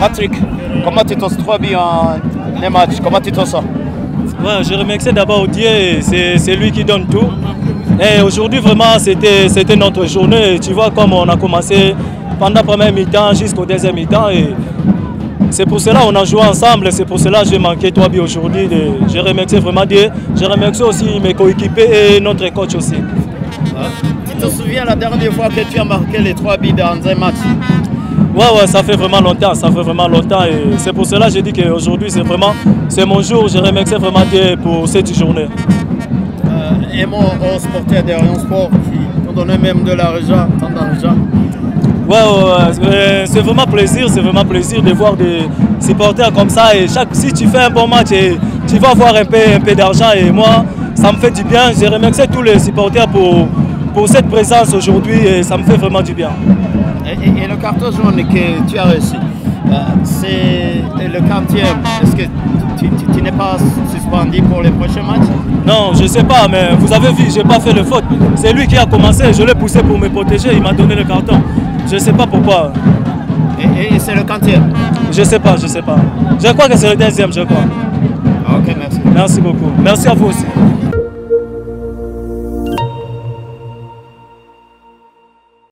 Patrick, comment tu t'en trois buts en un match Comment tu t'en sors ouais, Je remercie d'abord Dieu, c'est lui qui donne tout. Et aujourd'hui, vraiment, c'était notre journée. Tu vois, comme on a commencé pendant le premier mi-temps jusqu'au deuxième mi-temps. C'est pour cela qu'on a joué ensemble. C'est pour cela que j'ai manqué buts aujourd'hui. Je remercie vraiment Dieu. Je remercie aussi mes coéquipiers et notre coach aussi. Tu te souviens la dernière fois que tu as marqué les trois buts dans un match? Ouais, ouais, ça fait vraiment longtemps, ça fait vraiment longtemps et c'est pour cela que j'ai dit qu'aujourd'hui c'est vraiment, c'est mon jour, je remercie vraiment Dieu pour cette journée. Euh, et mon sportif de Rayon Sport qui t'ont donné même de l'argent, tant d'argent. Ouais, ouais, ouais c'est vraiment plaisir, c'est vraiment plaisir de voir des supporters comme ça et chaque, si tu fais un bon match et tu vas avoir un peu, un peu d'argent et moi, ça me fait du bien. Je remercie tous les supporters pour, pour cette présence aujourd'hui et ça me fait vraiment du bien. Et, le carton jaune que tu as reçu, euh, c'est le quantième. Est-ce que tu, n'es pas suspendu pour les prochains matchs? Non, je ne sais pas, mais vous avez vu, je n'ai pas fait le faute. C'est lui qui a commencé, je l'ai poussé pour me protéger, il m'a donné le carton. Je ne sais pas pourquoi. Et, c'est le quantième? Je ne sais pas, je ne sais pas. Je crois que c'est le deuxième, je crois. Ok, merci. Merci beaucoup. Merci à vous aussi.